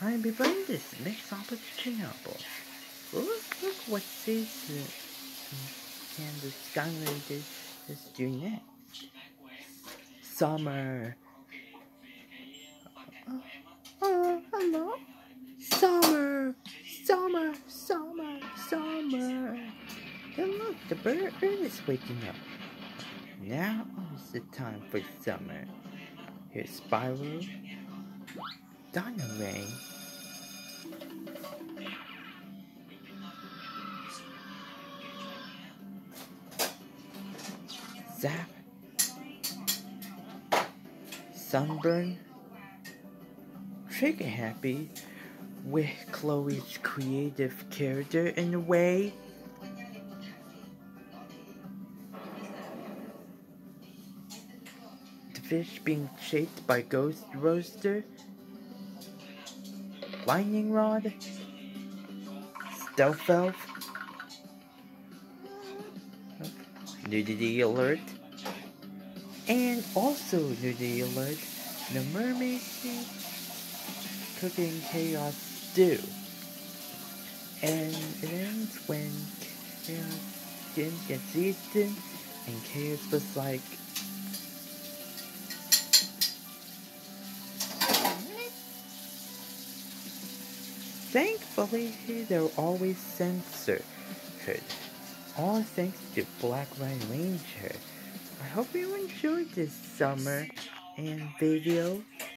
Hi everybody, this is Mix Opera Channel. Look, look what this uh, and the Skylight is, is doing next. Summer. Oh, oh, hello. Summer, summer, summer, summer. And look, the bird is waking up. Now is the time for summer. Here's Spyro, Ray, Zap, Sunburn, Trigger Happy with Chloe's creative character in a way. The fish being shaped by Ghost Roaster, Lightning Rod, Stealth Elf, Nudity Alert, and also Nudity Alert, the Mermaid Sea Cooking Kaos Stew. And it ends when Kaos didn't get and Kaos was like, Thankfully, they're always censored. All thanks to Black Ranger. I hope you enjoyed this summer and video